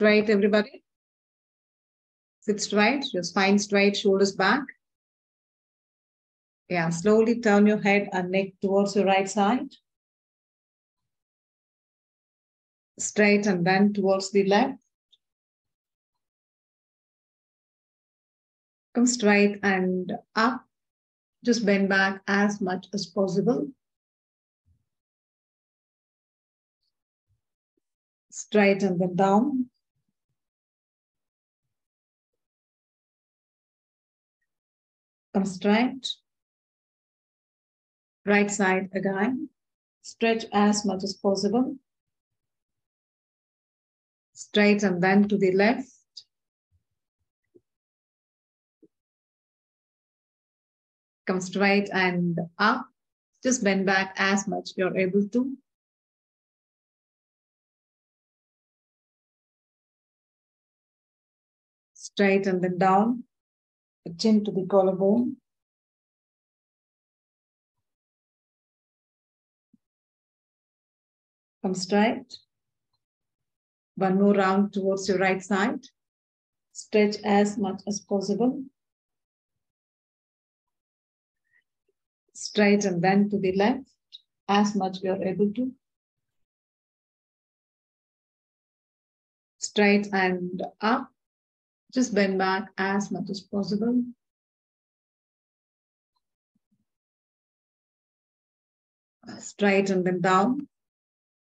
Straight, everybody. Sit straight, your spine straight, shoulders back. Yeah, slowly turn your head and neck towards your right side. Straight and then towards the left. Come straight and up. Just bend back as much as possible. Straight and then down. Come straight. Right side again. Stretch as much as possible. Straight and then to the left. Come straight and up. Just bend back as much you're able to. Straight and then down. Chin to the collarbone. Come straight. One more round towards your right side. Stretch as much as possible. Straight and then to the left as much you're able to. Straight and up. Just bend back as much as possible. Straight and then down.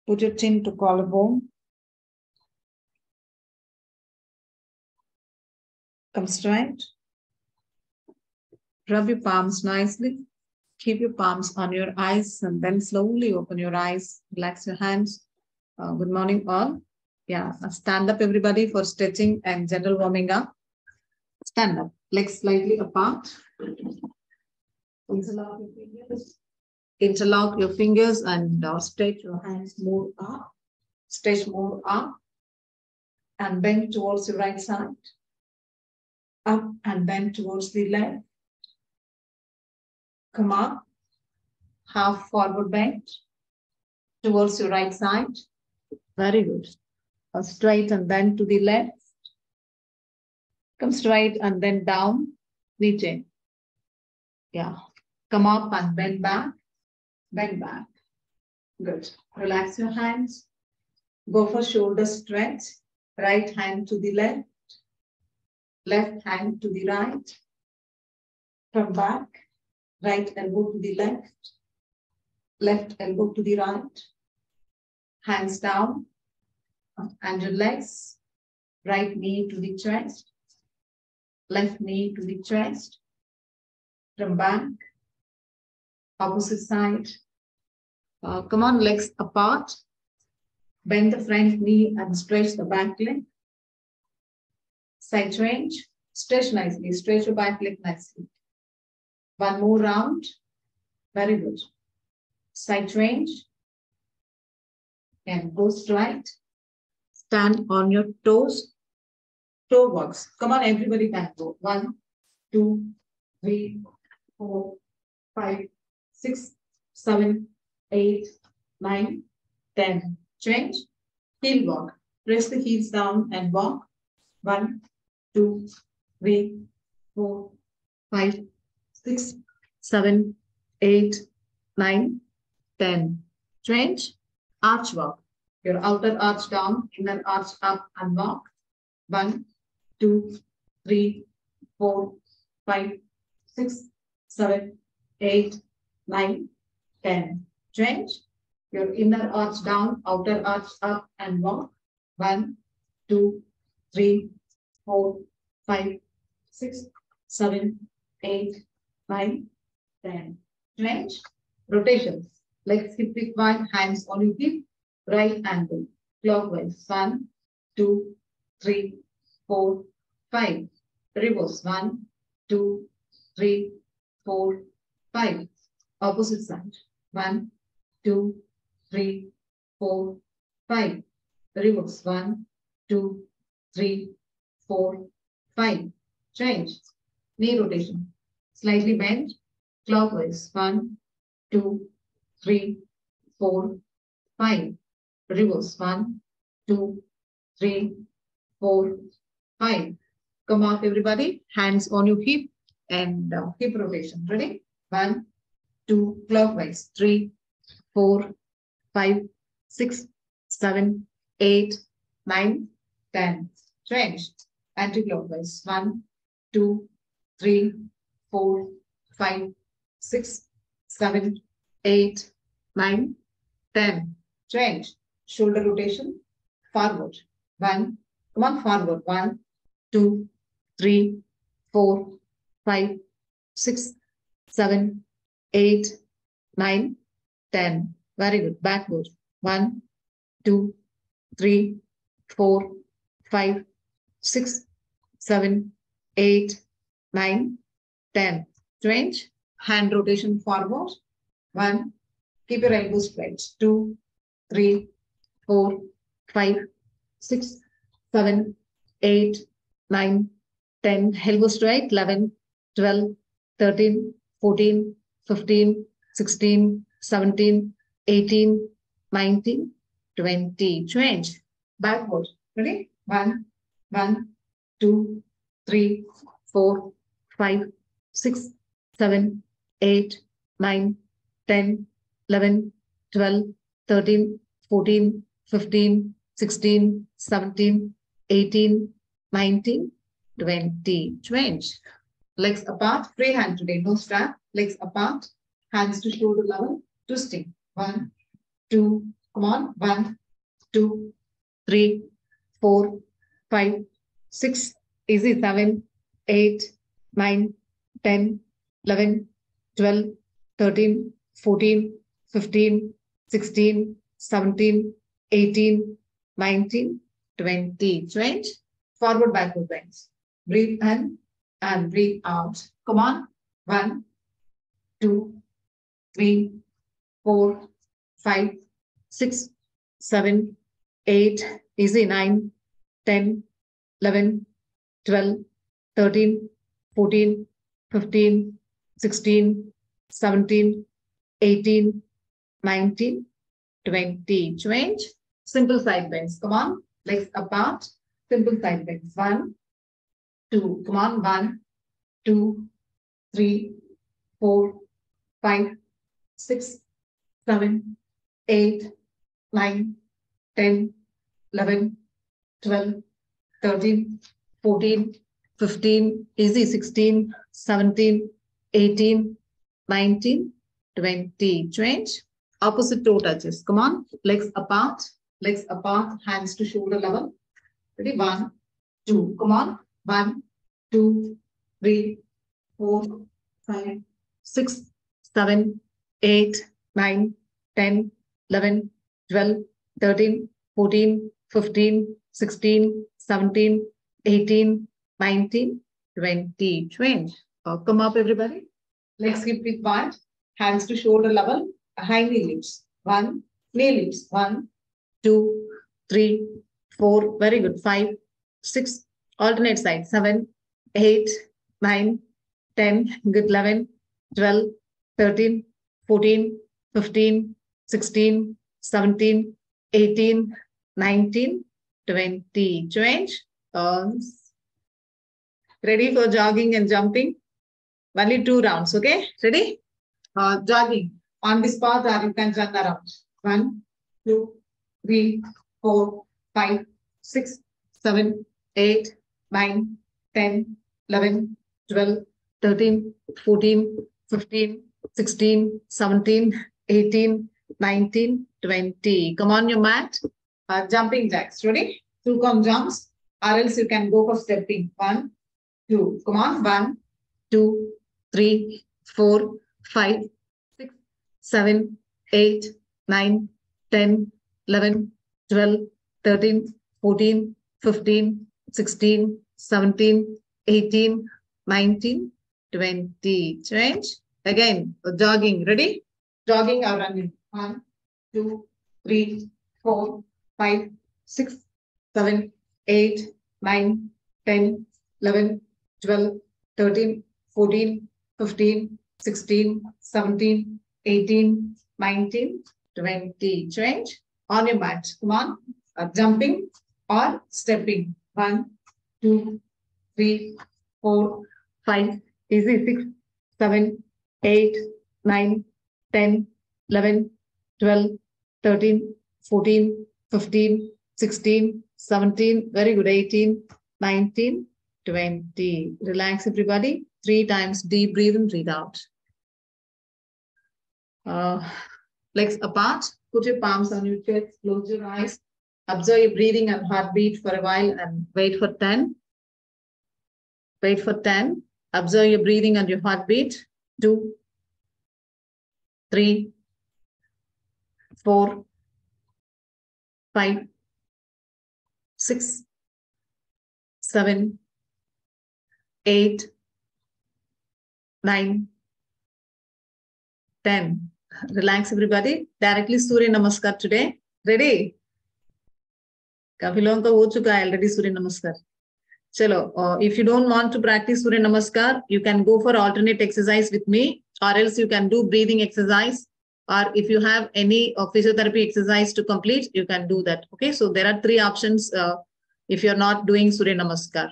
Put your chin to collarbone. Come straight. Rub your palms nicely. Keep your palms on your eyes and then slowly open your eyes. Relax your hands. Uh, good morning, all. Yeah, stand up, everybody, for stretching and general warming up. Stand up, legs slightly apart. Interlock your fingers. Interlock your fingers and uh, stretch your hands more up. Stretch more up. And bend towards the right side. Up and bend towards the left. Come up. Half forward bend towards your right side. Very good uh, straight and then to the left. Come straight and then down, niche. Yeah. Come up and bend back, bend back. Good. Relax your hands. Go for shoulder stretch. Right hand to the left. Left hand to the right. Come back. Right elbow to the left. Left elbow to the right. Hands down and relax. Right knee to the chest, left knee to the chest. From back, opposite side. Uh, come on, legs apart. Bend the front knee and stretch the back leg. Side change. Stretch nicely. Stretch your back leg nicely. One more round. Very good. Side change. And go straight stand on your toes. Toe walks. Come on, everybody can go. One, two, three, four, five, six, seven, eight, nine, ten. Change. Heel walk. Press the heels down and walk. One, two, three, four, five, six, seven, eight, nine, ten. Change. Arch walk. Your outer arch down, inner arch up and walk. One, two, three, four, five, six, seven, eight, nine, ten. Change. Your inner arch down, outer arch up and walk. One, two, three, four, five, six, seven, eight, nine, ten. Change. Rotations. Legs hip width wide, hands on your hip right angle, clockwise. One, two, three, four, five. Reverse. One, two, three, four, five. Opposite side. One, two, three, four, five. Reverse. One, two, three, four, five. Change. Knee rotation. Slightly bend. Clockwise. One, two, three, four, five reverse. One, two, three, four, five. Come up, everybody. Hands on your hip and uh, hip rotation. Ready? One, two, clockwise. Three, four, five, six, seven, eight, nine, ten. Change. Anti-clockwise. One, two, three, four, five, six, seven, eight, nine, ten. Change. Shoulder rotation. Forward. One. Come on, forward. One, two, three, four, five, six, seven, eight, nine, ten. Very good. Backward. One, two, three, four, five, six, seven, eight, nine, ten. Change. Hand rotation forward. One. Keep your elbows straight. Two, three, four, five, six, seven, eight, nine, 10, elbow straight, 11, 12, 13, 14, 15, 16, 17, 18, 19, 20. Change. Backward. Ready? One, one, two, three, four, five, six, seven, eight, nine, 10, 11, 12, 13, 14, 15, 16, 17, 18, 19, 20. Change. Legs apart, free hand today, no strap. Legs apart, hands to shoulder level, twisting. One, two, come on. One, two, three, four, five, six, easy. Seven, eight, nine, 10, 11, 12, 13, 14, 15, 16, 17, 18, 19, 20. Change. Forward, backward bends. Breathe in and breathe out. Come on. One, two, three, four, five, six, seven, eight, easy, nine, 10, 11, 12, 13, 14, 15, 16, 17, 18, 19, 20. Change. Simple side bends. Come on. Legs apart. Simple side bends. One, two. Come on. One, two, three, four, five, six, seven, eight, nine, 10, 11, 12, 13, 14, 15, easy, 16, 17, 18, 19, 20. Change. Opposite toe touches. Come on. Legs apart. Legs apart. Hands to shoulder level. Ready? One, two. Come on. One, two, three, four, five, six, seven, eight, nine, 10, 11, 12, 13, 14, 15, 16, 17, 18, 19, 20. Change. Uh, come up, everybody. Legs hip width wide. Hands to shoulder level. High knee lifts. One. Knee lifts. One, two, three, four. Very good. Five, six. Alternate side. Seven, eight, nine, 10. Good. 11, 12, 13, 14, 15, 16, 17, 18, 19, 20. Change. Arms. Ready for jogging and jumping? Only two rounds, okay? Ready? Uh, jogging on this path or you can run around. One, two, three, four, five, six, seven, eight, nine, 10, 11, 12, 13, 14, 15, 16, 17, 18, 19, 20. Come on your mat. Uh, jumping jacks. Ready? Two come jumps or else you can go for stepping. One, two. Come on. One, two, three, four, five, six, seven, eight, nine, 10, 11, 12, 13, 14, 15, 16, 17, 18, 19, 20. Change. Again, jogging. Ready? Jogging or running. One, two, three, four, five, six, seven, eight, nine, 10, 11, 12, 13, 14, 15, 16, 17, 18, 19, 20. Change on your mat. Come on. Uh, jumping or stepping. One, two, three, four, five. Easy. Six, seven, eight, nine, 10, 11, 12, 13, 14, 15, 16, 17. Very good. 18, 19, 20. Relax, everybody. Three times deep breathe and breathe out. Uh, legs apart. Put your palms on your chest. Close your eyes. Observe your breathing and heartbeat for a while and wait for 10. Wait for 10. Observe your breathing and your heartbeat. Two, three, four, five, six, seven, eight, nine, ten Relax, everybody. Directly Surya Namaskar today. Ready? काफी लोगों का हो चुका है already Surya Namaskar चलो if you don't want to practice Surya Namaskar you can go for alternate exercise with me or else you can do breathing exercise or if you have any uh, physiotherapy exercise to complete you can do that okay so there are three options uh, if you're not doing surya namaskar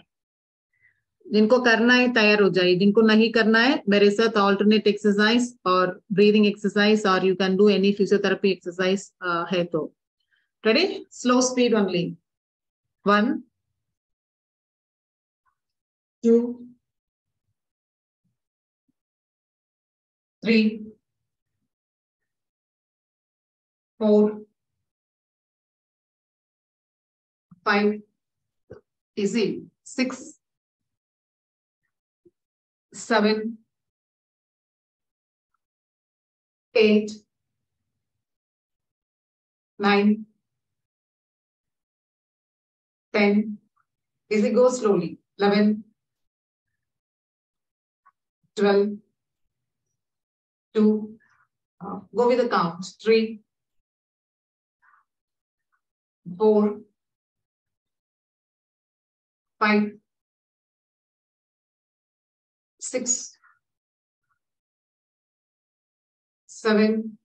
जिनको करना है तैयार हो जाइए। जिनको नहीं करना है मेरे साथ ऑल्टरनेट एक्सरसाइज और ब्रीदिंग एक्सरसाइज और you can do any physiotherapy exercise है तो। Ready slow speed only one two three four, five, easy, six, seven, eight, nine, ten, easy, go slowly, eleven, twelve, two, uh, go with the count, three, four, five, six, seven,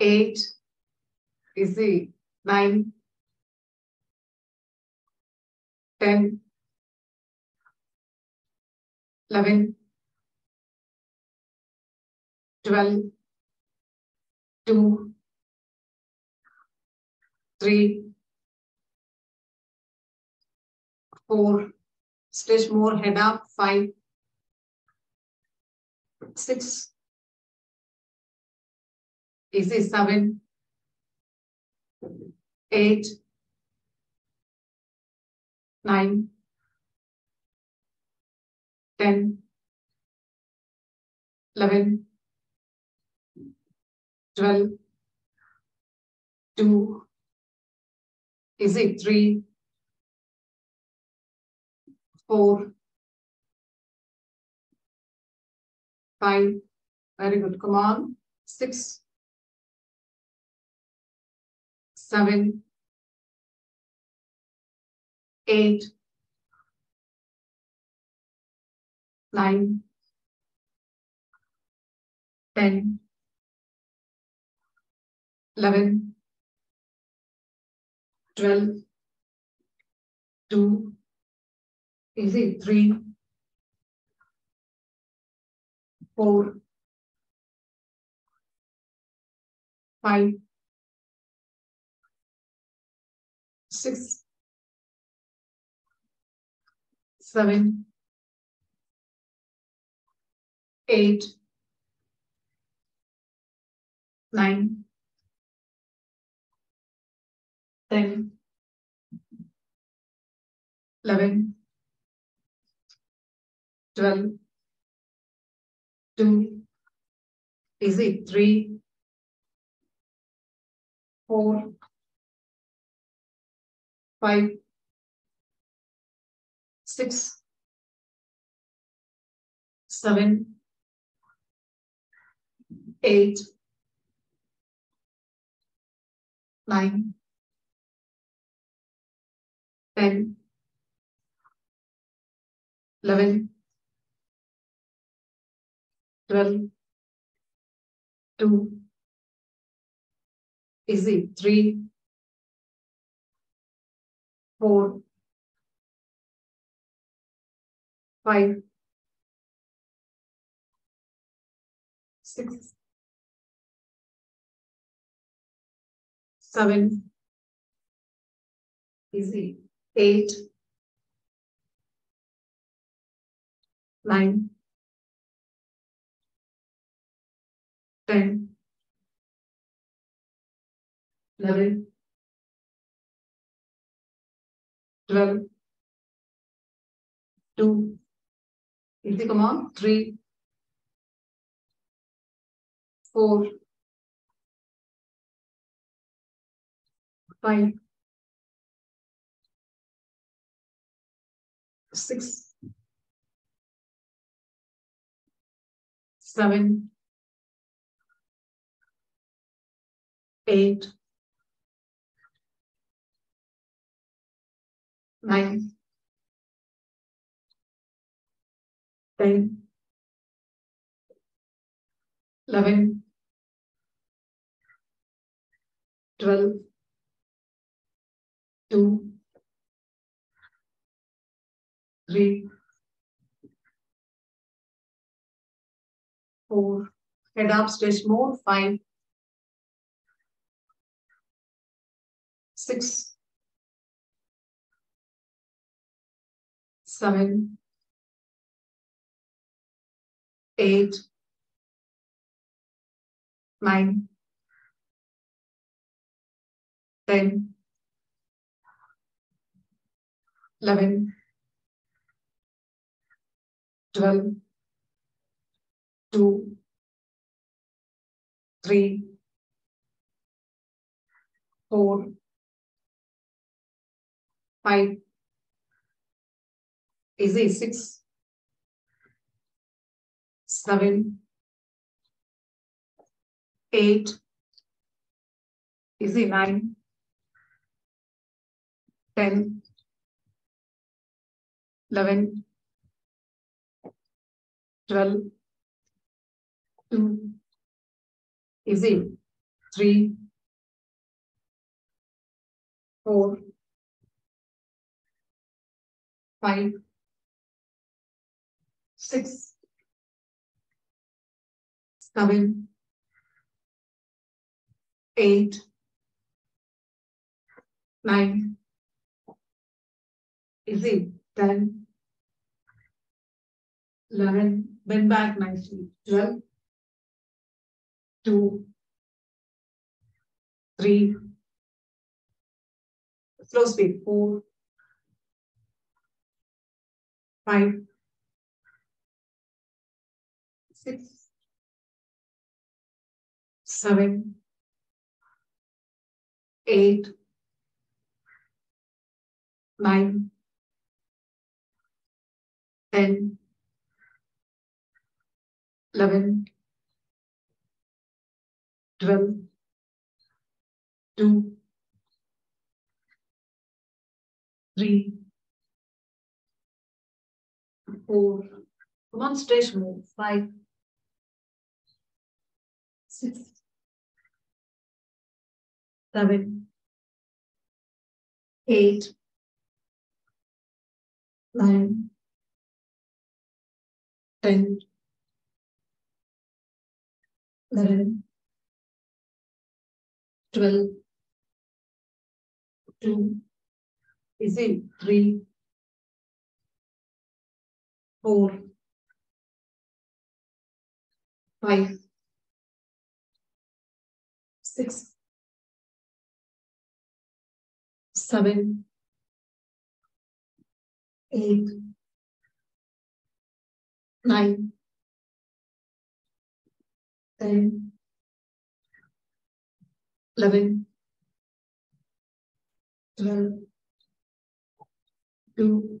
eight, easy, nine, ten, eleven, twelve, two, three, four, stretch more, head up, five, six, easy, seven, eight, nine, ten, eleven, twelve, two, is it three, four, five? Very good. Come on. Six, seven, eight, nine, ten, eleven, 12, 2, is it 3, 4, 5, 6, 7, 8, 9, 10, 11, 12, 2, is it 3, 4, 5, 6, 7, 8, 9, 10, 11, 12 2 is it 3 4 5 6 7 is it 8 9 Time. Eleven. Twelve. Two. Easy comma. Three. Four. Five. Six. Seven. Eight, nine, ten, eleven, twelve, two, three, four, head up, stretch more, five, six, seven, eight, nine, ten, eleven, twelve, two, three, four, five, is easy, six, seven, eight, easy, nine, ten, eleven, twelve, two, easy, three, four, five, six, seven, eight, nine, easy, ten, eleven, bend back nicely, twelve, two, three, slow speed, four, five, six, seven, eight, nine, ten, eleven, twelve, two, three, four, one stretch move, five, six, seven, eight, nine, ten, eleven, twelve, two, is it three, four, five, six, seven, eight, nine, ten, eleven, twelve, two,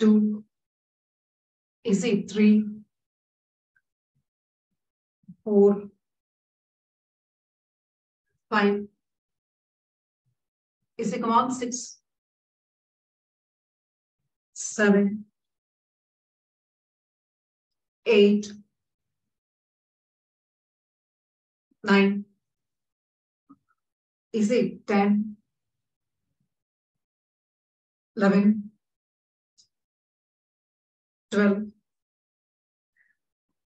2, easy, 3, 4, 5, easy, come on, 6, 7, 8, 9, easy, 10, 11, 12,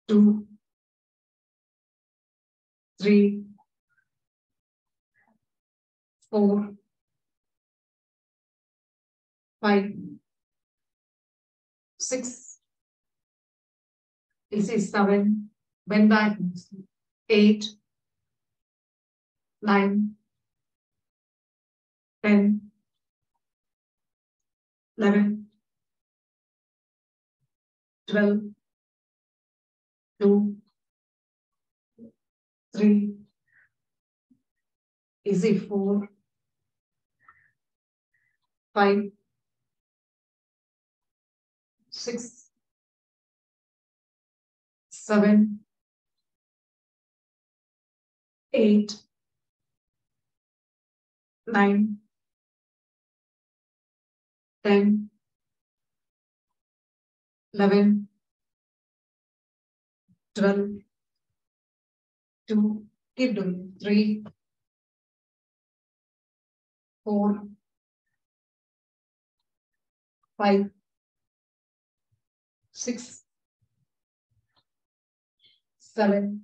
2, 3, 4, 5, 6, this is 7, bend back, 8, 9, 10, 11, 12, 2, 3, easy 4, 5, 6, 7, 8, 9, 10, 11, 12, 2, keep doing, 3, 4, 5, 6, 7,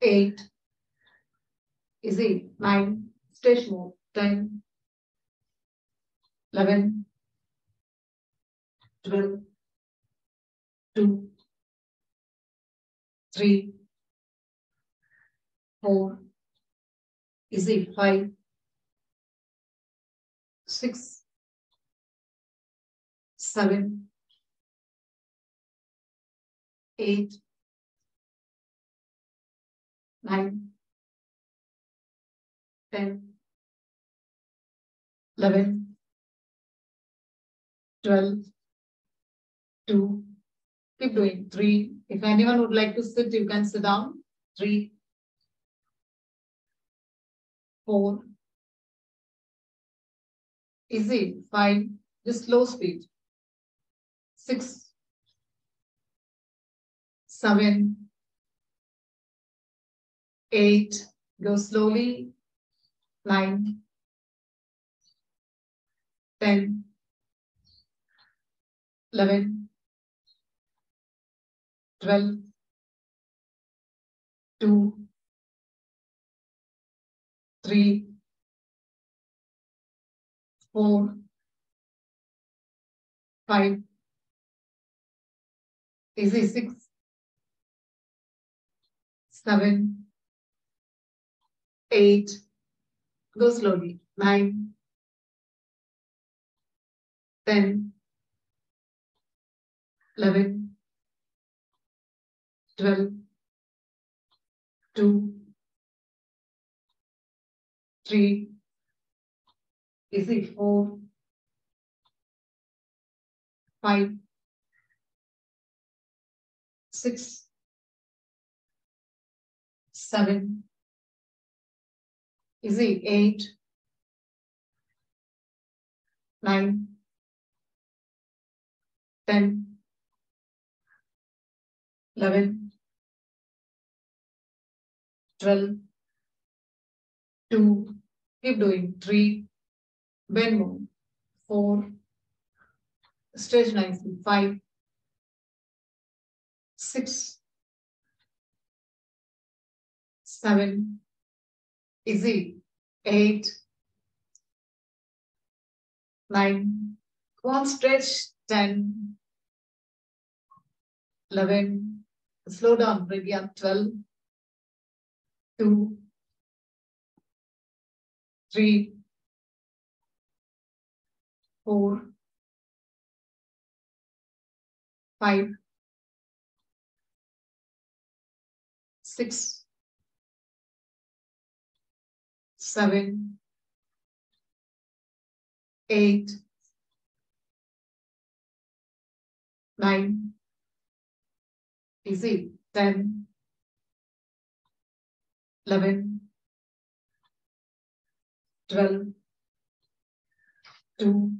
8, easy, 9, stretch more, 10, 11, 12, 2, 3, 4, easy, 5, 6, 7, 8, 9, 10, 11, 12, 2, keep mm-hmm. doing, 3. If anyone would like to sit, you can sit down. 3, 4, easy, 5, just slow speed. 6, 7, 8, go slowly, 9, 10, 11, 12, 2, 3, 4, 5, easy 6, 7, 8, go slowly, 9, 10, 11, 12, 2, 3, easy 4, 5, 6, 7, easy 8, 9, 10, 11, 12, 2, keep doing, 3, bend more, 4, stretch nicely, 5, 6, 7, easy, 8, 9, go on stretch, 10, 11, slow down, Brilliant. 12, 2, 3, 4, 5, 6, 7, eight, nine, easy, ten, eleven, twelve, two,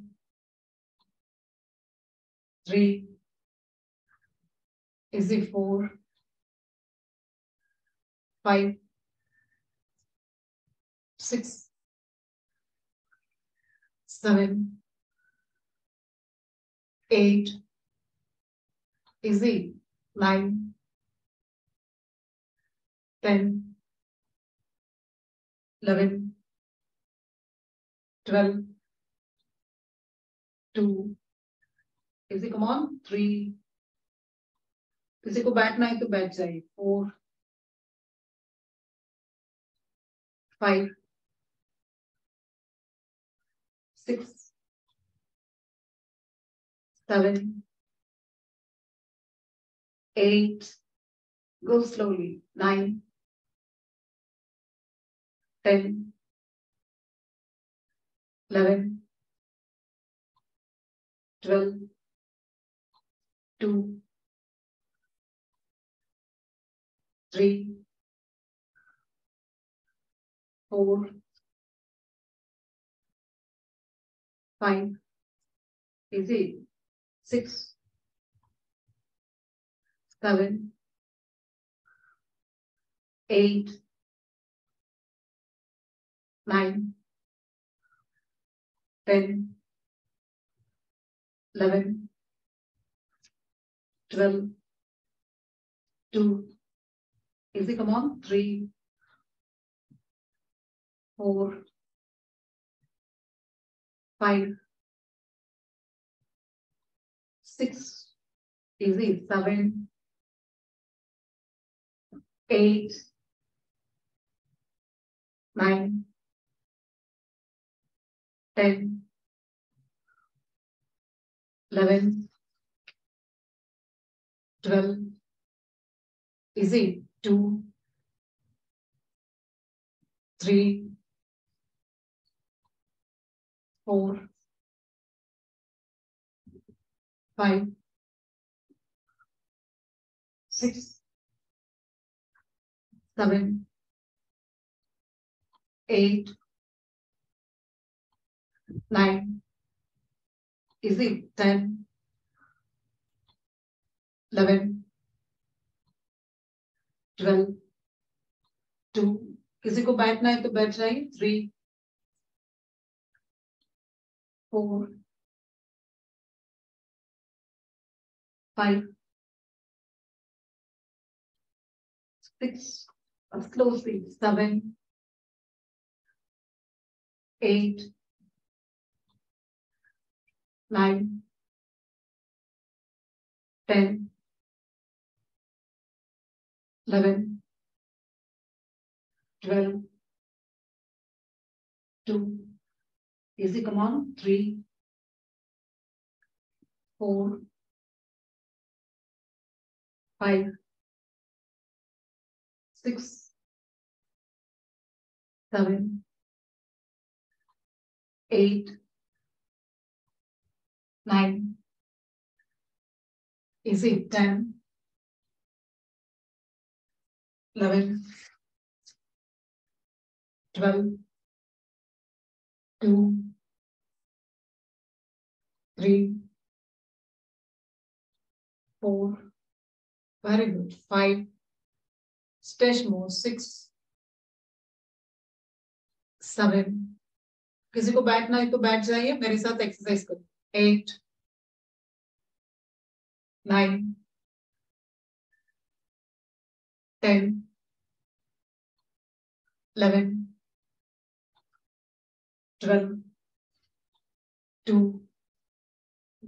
three, easy, four, five, six, seven, eight, it nine, 11, 12, 2, if they come on, 3, if they go back now, to back जाए, 4, 5, 6, 7, 8, go slowly, 9, ten, eleven, twelve, two, three, four, five, is it? Six, seven, eight, nine, ten, eleven, twelve, two, is it come on, three, four, five, six, easy, seven, eight, nine, ten, eleven, twelve, easy, two, three, four, five, six, seven, eight, nine, is it ten, eleven, twelve, two, किसी को बैठना है तो बैठ जाइए three four, five, six, let's close these, seven, eight, nine, ten, eleven, twelve, two, easy, come on, three, four, five, six, seven, eight, nine? Is it 10? 11, 12, 2, 3, 4, very good, Five. stretch more, 6, 7, किसी को बैठना है तो बैठ जाइए मेरे साथ exercise करिए eight, nine, ten, eleven, twelve.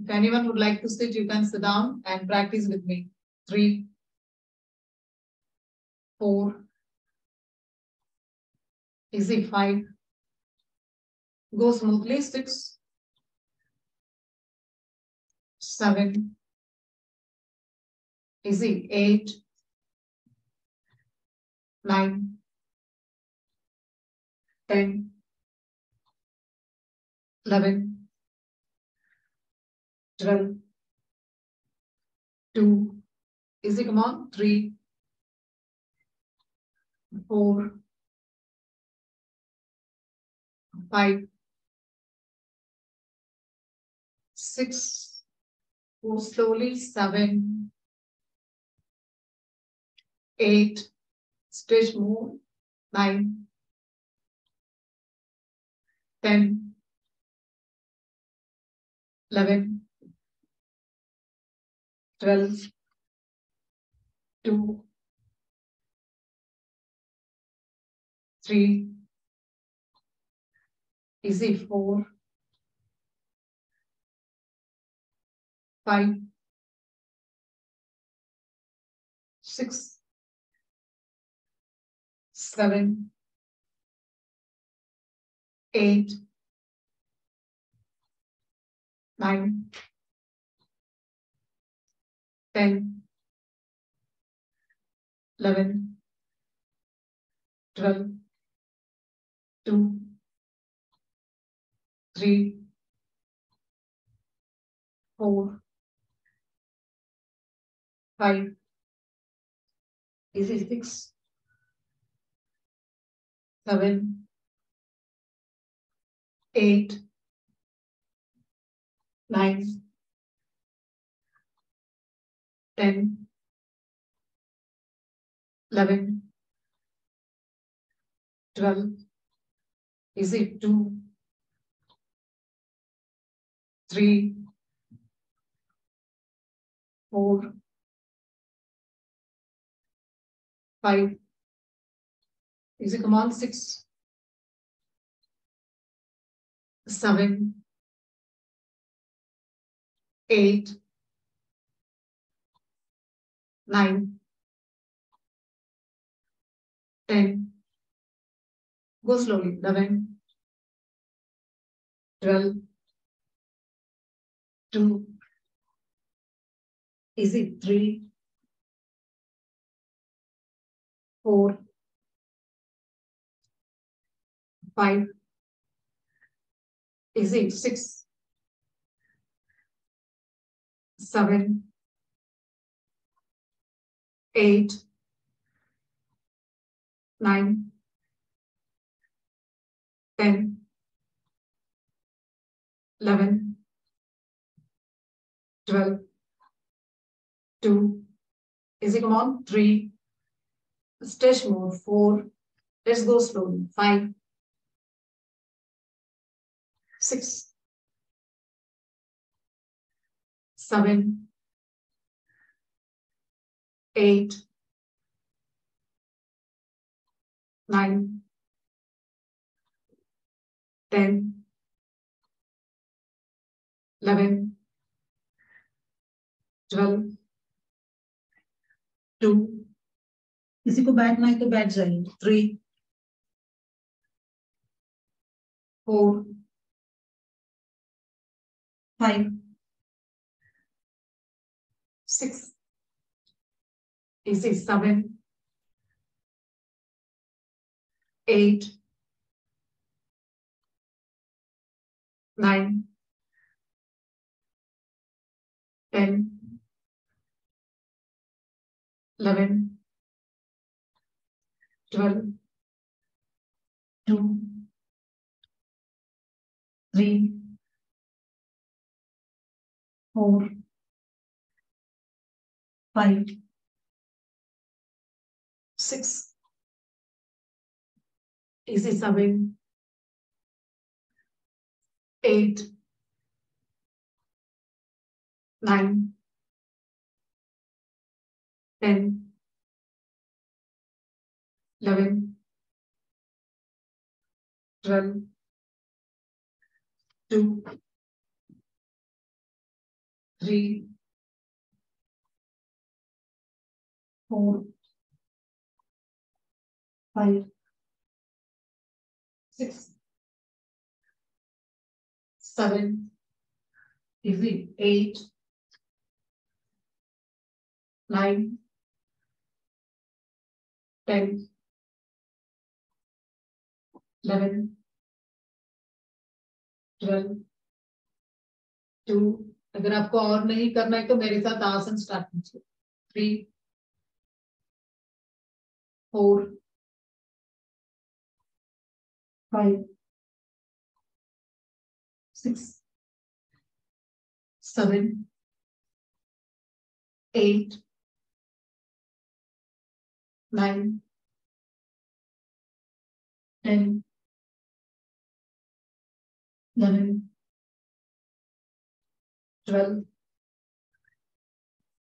If anyone would like to sit, you can sit down and practice with me. Three, four, easy five? Go smoothly, six, seven, easy, eight, nine, ten, eleven, 12, 2, easy, come on, 3, 4, 5, 6, go slowly, 7, 8, stretch more, 9, 10, 11, 12, 2, 3, easy 4, 5, 6, 7, 8, 9, 10, 11, 12, 2, 3, 4, 5, is it 6, 7, 8, 9, 10, 11, 12, is it 2, 3, 4, 5, is it come on 6, 7, 8, 9, 10, go slowly, 11, 12, 2, is it 3, 4, 5, is it 6, 7, 8, 9, 10, 11, 12, 2, is it come on? 3, stretch more, 4, let's go slowly, 5, 6, 7, 8, 9, 10, 11, 12, 2, किसी को बैठना है तो बैठ जाइए। Three four five six इसी seven eight nine ten eleven 12, 2, 3, 4, 5, 6, is it 7, 8, 9, 10, 11, 12, 2, 3, 4, 5, 6, 7, is it 8, 9, 10, 11, 12, 2, अगर आपको और नहीं करना है तो मेरे साथ आसन स्टार्ट कीजिए। Three four five six seven eight nine ten eleven twelve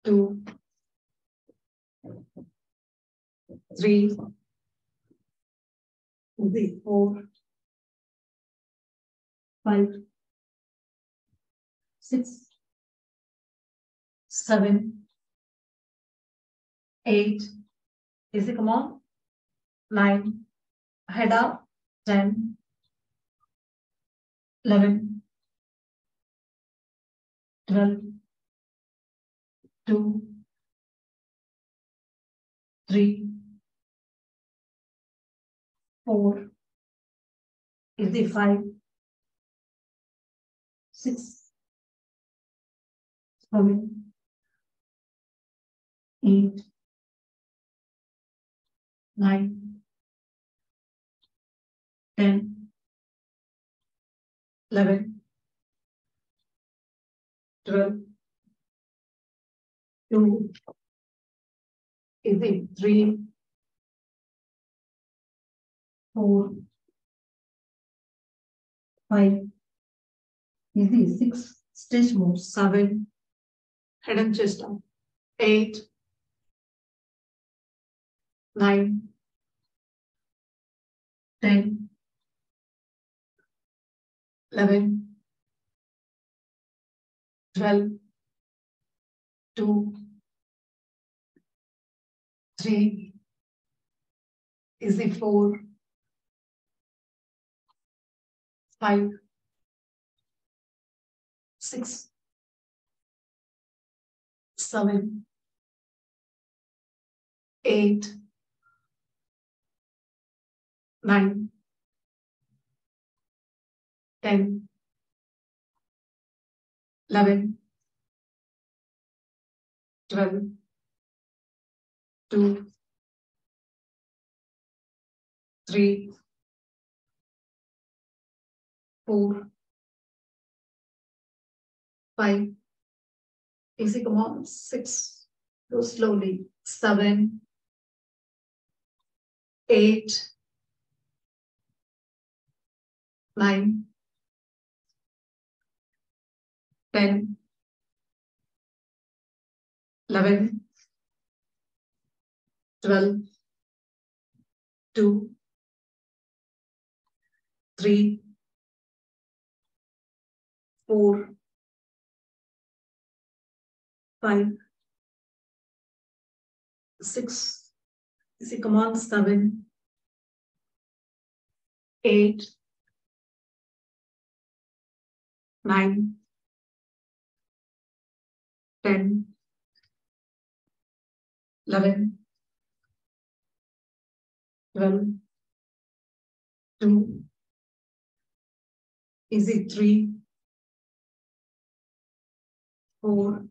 two three. Three four five six seven eight. Is it come on? Nine. Head up. Ten eleven twelve. Two. Three. Four. Is the five? Six. Seven. Eight. Nine. Ten eleven twelve two is it three four five is it six stretch move seven head and chest up eight nine ten eleven twelve two three. Is it four? Five. Six. Seven. Eight. Nine ten. Eleven twelve. Two. Three. Four. Five. Easy come on? Six. Go slowly. Seven. Eight. Nine ten eleven twelve. Two. Three. Four. Five. Six. See come on seven. Eight. Nine 10, 11, 12, 2, is it 3, 4,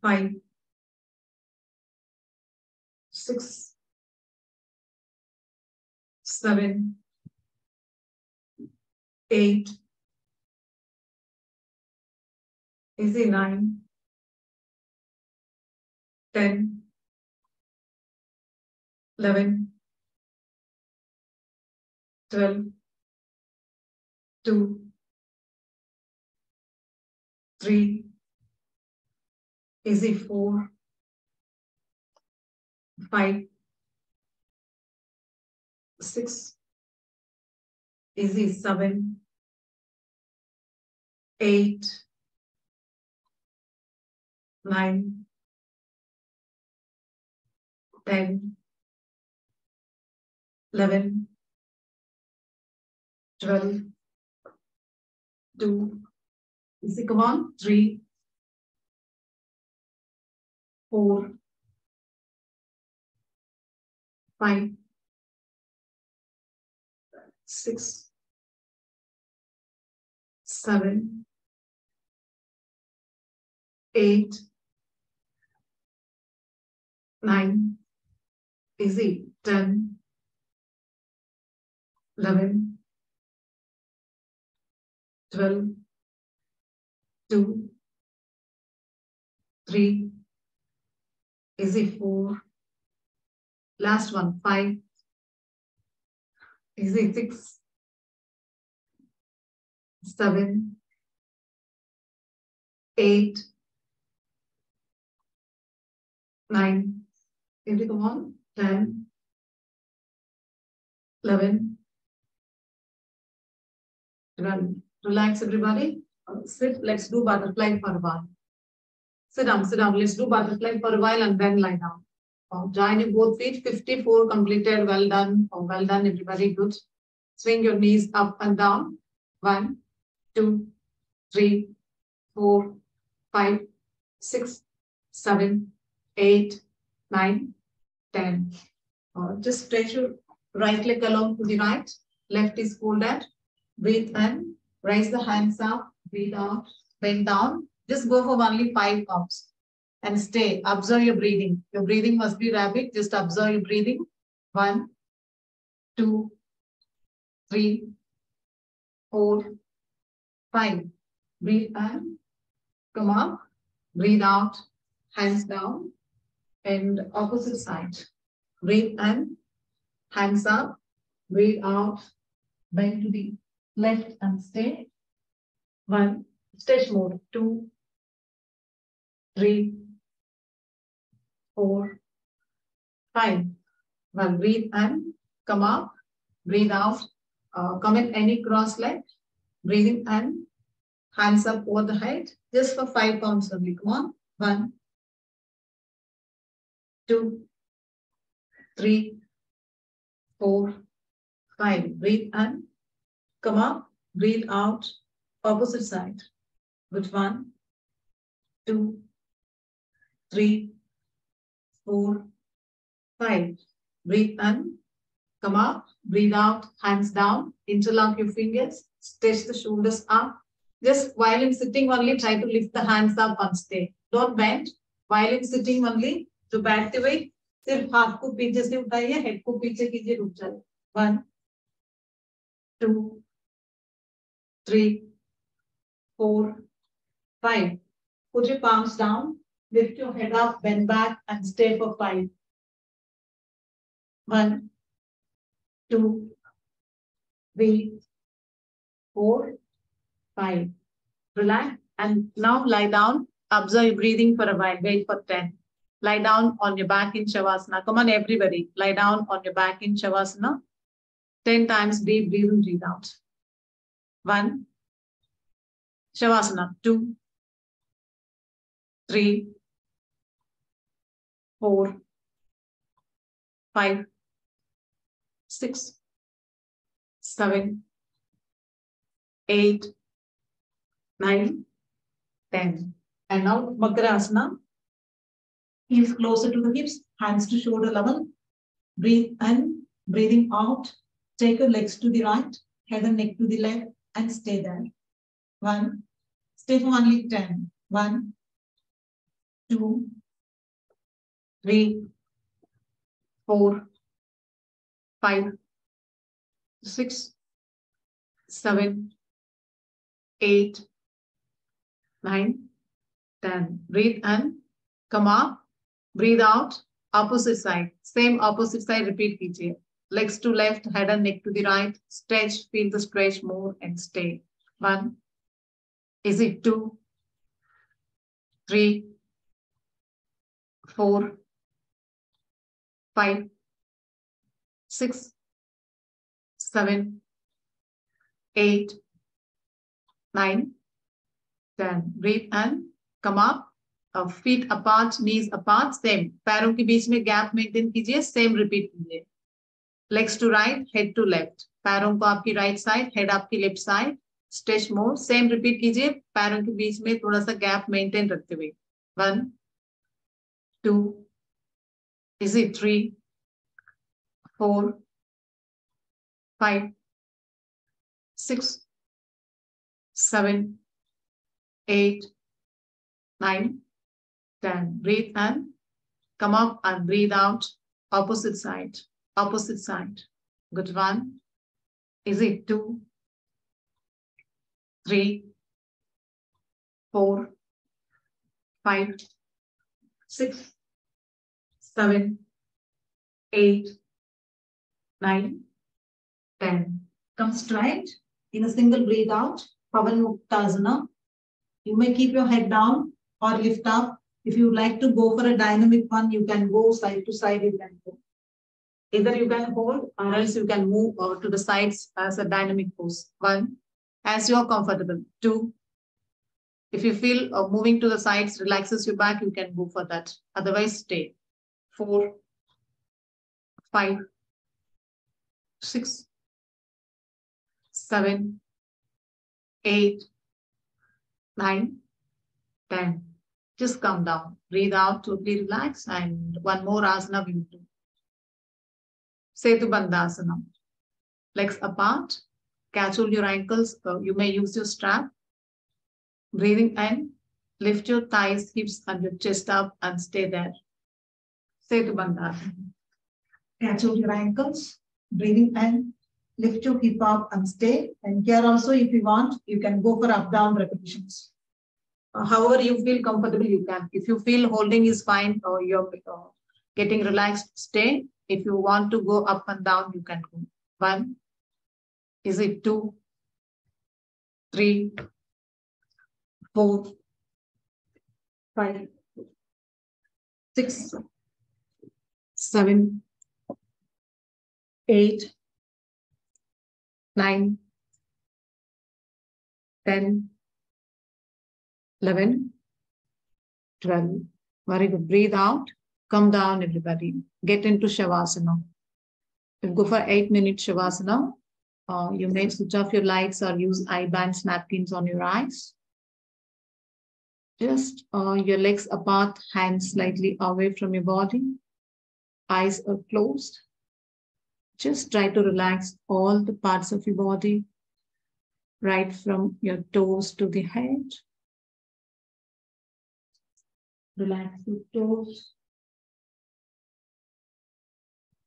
5, 6, 7, 8, easy 9, 10, 3, easy 4, 5, 6, easy 7, 8, mein, dein Leben, twelve, two, is it come on, three, four, five, six, seven, eight, 9, easy, 10, 11, 12, 2, 3, easy, 4, last one, 5, easy, 6, 7, 8, 9, can we come on? 10, 11. Run. Relax, everybody. Sit. Let's do butterfly for a while. Sit down, sit down. Let's do butterfly for a while and then lie down. Oh, joining both feet. 54 completed. Well done. Oh, well done, everybody. Good. Swing your knees up and down. One, two, three, four, five, six, seven, eight, nine, ten. Uh, just stretch your right leg along to the right. Left is folded. Breathe in. Raise the hands up. Breathe out. Bend down. Just go for only five counts. And stay. Observe your breathing. Your breathing must be rapid. Just observe your breathing. One, two, three, four, five. Breathe in. Come up. Breathe out. Hands down. And opposite side. Breathe in. Hands up. Breathe out. Bend to the left and stay. One. Stretch mode. Two. Three. Four. Five. One. Breathe in. Come up. Breathe out. Uh, come in any cross leg. Breathing in. Hands up over the head. Just for five counts only. Come on. One. Two. Three. Four. Five. Breathe in. Come up. Breathe out. Opposite side. With one. Two. Three. Four. Five. Breathe in. Come up. Breathe out. Hands down. Interlock your fingers. Stretch the shoulders up. Just while in sitting only, try to lift the hands up and stay. Don't bend. While in sitting only, तो बैठते हुए सिर्फ़ हाथ को पीछे से उठाइए head को पीछे कीजिए, रुक जाए one two three four five कुछ palms down lift your head up bend back and stay for five one two three four five relax and now lie down observe breathing for a while wait for ten Lie down on your back in Shavasana. Come on, everybody. Lie down on your back in Shavasana. 10 times deep breathe in, breathe out. One. Shavasana. Two. Three. Four. Five. Six. Seven. Eight. Nine. Ten. And now Makarasana. Heels closer to the hips, hands to shoulder level. Breathe in, breathing out. Take your legs to the right, head and neck to the left, and stay there. One. Stay for only 10. One, two, three, four, five, six, seven, eight, nine, ten. Breathe in, come up, breathe out opposite side. Same opposite side repeat kijiye legs to left head and neck to the right. Stretch feel the stretch more and stay. One. Is it two? Three. Four. Five. Six. Seven. Eight. Nine. Ten. Breathe and come up. Feet apart knees apart same पैरों के बीच में gap maintain कीजिए same repeat कीजिए. Legs to right head to left पैरों को आपकी right side head आपकी left side stretch more same repeat कीजिए. पैरों के बीच में थोड़ा सा गैप मेंटेन रखते हुए. One two is it three four five six seven eight nine, ten. Breathe in, come up and breathe out. Opposite side, opposite side. Good one. Is it two, three, four, five, six, seven, eight, nine, ten. Come straight in a single breathe out. Pavan Muktasana. You may keep your head down or lift up. If you would like to go for a dynamic one, you can go side to side. You can go. Either you can hold or else you can move uh, to the sides as a dynamic pose. One, as you're comfortable. Two, if you feel uh, moving to the sides relaxes your back, you can go for that. Otherwise, stay. Four, five, six, seven, eight, nine, ten. Just come down. Breathe out, totally relax. And one more asana we will do. Setu Bandhasana. Legs apart. Catch hold your ankles. Uh, you may use your strap. Breathing in. Lift your thighs, hips, and your chest up and stay there. Setu Bandhasana. Catch hold your ankles. Breathing in. Lift your hip up and stay. And here also, if you want, you can go for up down repetitions. Uh, however you feel comfortable, you can. If you feel holding is fine or you're uh, getting relaxed, stay. If you want to go up and down, you can go. One. Is it two? Three? Four? Five? Six? Seven? Eight? Nine? Ten? 11, 12. Very good. Breathe out. Come down, everybody. Get into Shavasana. Go for eight minutes Shavasana. Uh, you may switch off your lights or use eye bands, napkins on your eyes. Just uh, your legs apart, hands slightly away from your body. Eyes are closed. Just try to relax all the parts of your body, right from your toes to the head. Relax your toes,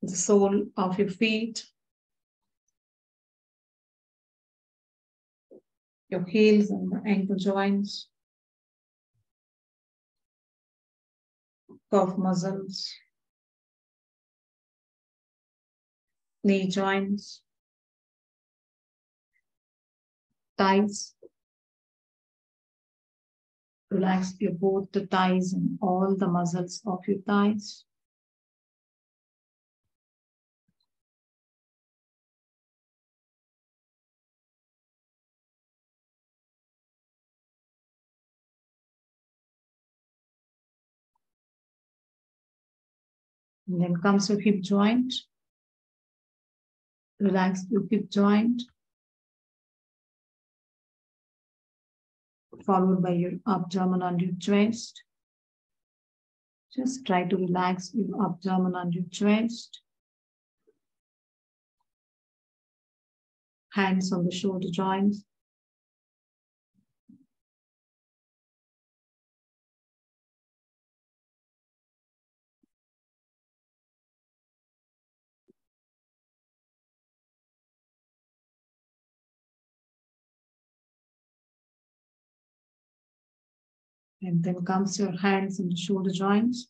the sole of your feet, your heels and the ankle joints, calf muscles, knee joints, thighs, Relax your both the thighs and all the muscles of your thighs. And then comes your hip joint. Relax your hip joint. Followed by your abdomen and your chest. Just try to relax your abdomen and your chest. Hands on the shoulder joints. And then comes your hands in the shoulder joints.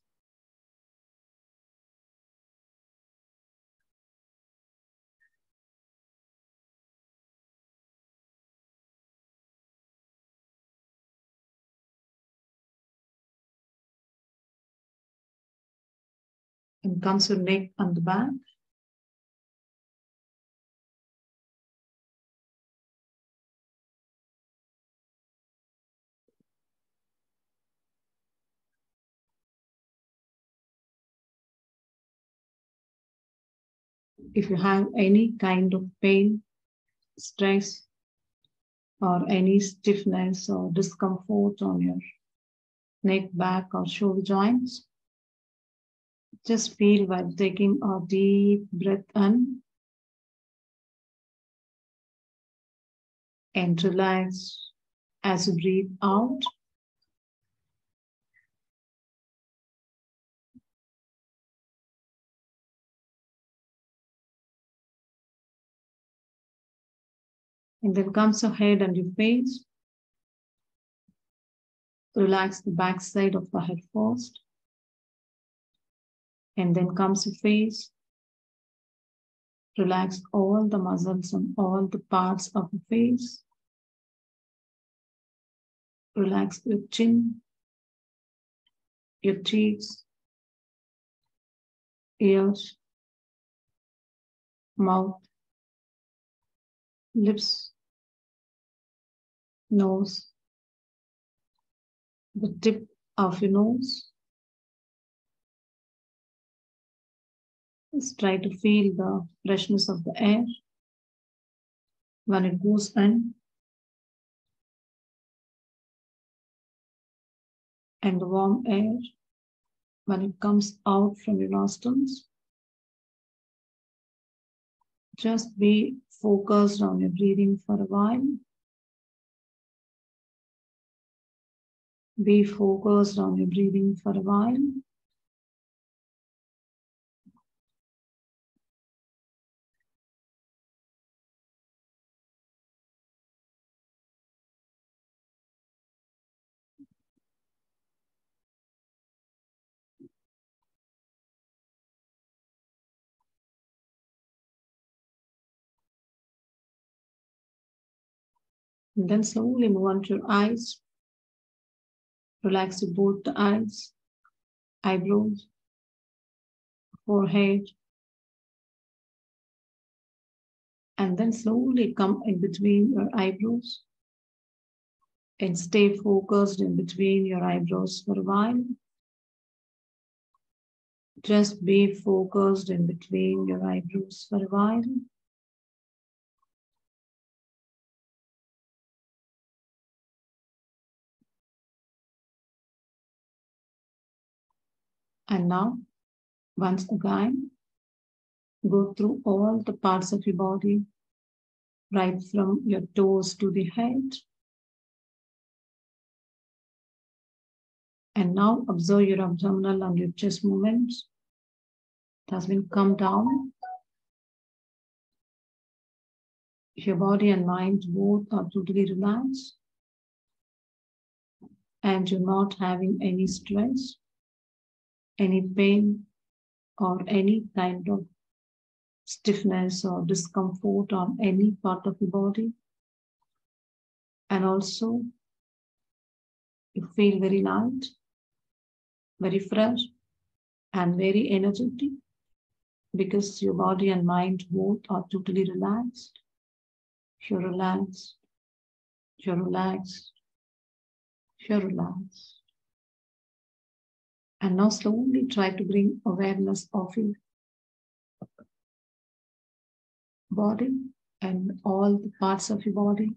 And comes your neck on the back. If you have any kind of pain, stress, or any stiffness or discomfort on your neck, back, or shoulder joints, just feel while taking a deep breath in and relax As you breathe out, And then comes your head and your face. Relax the back side of the head first. And then comes your face. Relax all the muscles and all the parts of the face. Relax your chin, your cheeks, ears, mouth, lips, nose, the tip of your nose. Just try to feel the freshness of the air when it goes in. And the warm air when it comes out from your nostrils. Just be focused on your breathing for a while. Be focused on your breathing for a while. And then slowly move on to your eyes. Relax both the eyes, eyebrows, forehead. And then slowly come in between your eyebrows and stay focused in between your eyebrows for a while. Just be focused in between your eyebrows for a while. And now, once again, go through all the parts of your body, right from your toes to the head. And now observe your abdominal and your chest movements. It has been come down. Your body and mind both are totally relaxed. And you're not having any stress any pain or any kind of stiffness or discomfort on any part of the body. And also, you feel very light, very fresh, and very energetic because your body and mind both are totally relaxed. You're relaxed, you're relaxed, you're relaxed. And now slowly try to bring awareness of your body and all the parts of your body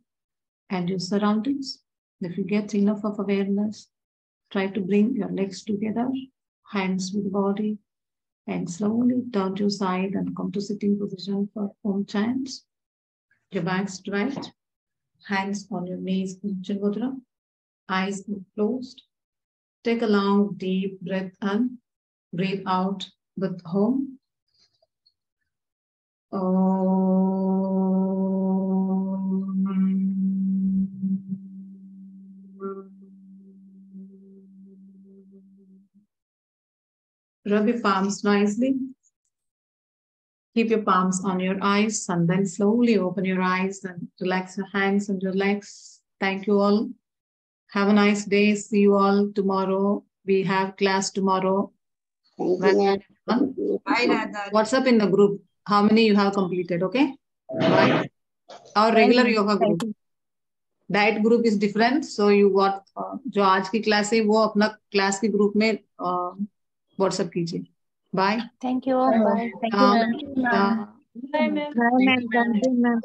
and your surroundings. If you get enough of awareness, try to bring your legs together, hands with body, and slowly turn to your side and come to sitting position for Om chants. Your back straight, hands on your knees, Chin eyes closed, Take a long, deep breath in, breathe out with Om. Rub your palms nicely. Keep your palms on your eyes and then slowly open your eyes and relax your hands and your legs. Thank you all. Have a nice day. See you all tomorrow. We have class tomorrow. Bye, What's up in the group? How many you have completed? Okay. Bye. Our regular yoga group. Diet group is different so you what जो आज की class है वो अपना class के group में WhatsApp कीजिए bye Thank you. Bye. Thank you, ma'am. हाँ Bye, ma'am.